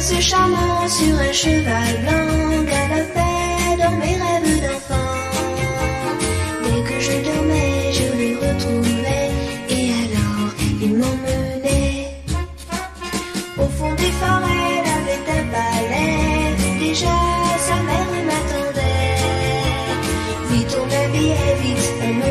prince charmant sur un cheval blanc galopait dans mes rêves d'enfant. Dès que je dormais, je le retrouvais et alors il m'emmenait au fond des forêts. Il avait un palais déjà sa mère m'attendait. Vite on m'habillait, vite on me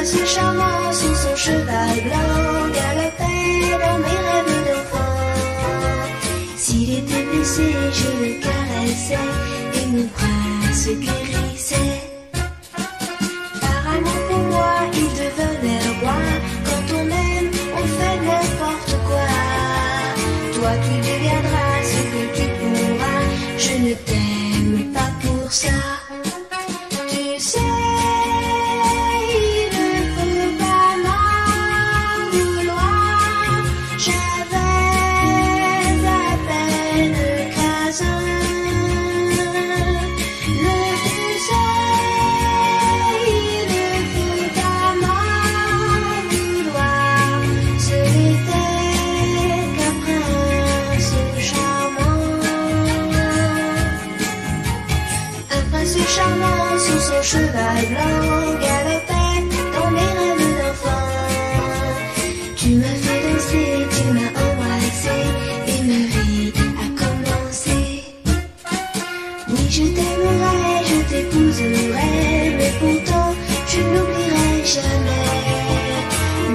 Un charmant sur son cheval blanc galopait dans mes rêves d'enfant. S'il était blessé, je le caressais et mon prince guérissait. Par amour pour moi, il devenait roi. Quand on aime, on fait n'importe quoi. Toi, tu sur son cheval blanc galopait dans mes rêves d'enfant. Tu m'as fait danser, tu m'as embrassé et ma vie a commencé. Oui, je t'aimerai, je t'épouserai, mais pourtant je n'oublierai jamais.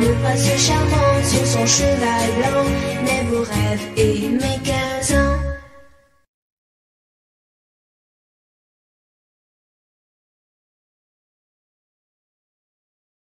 Le prince charmant sur son cheval blanc, mes beaux rêves et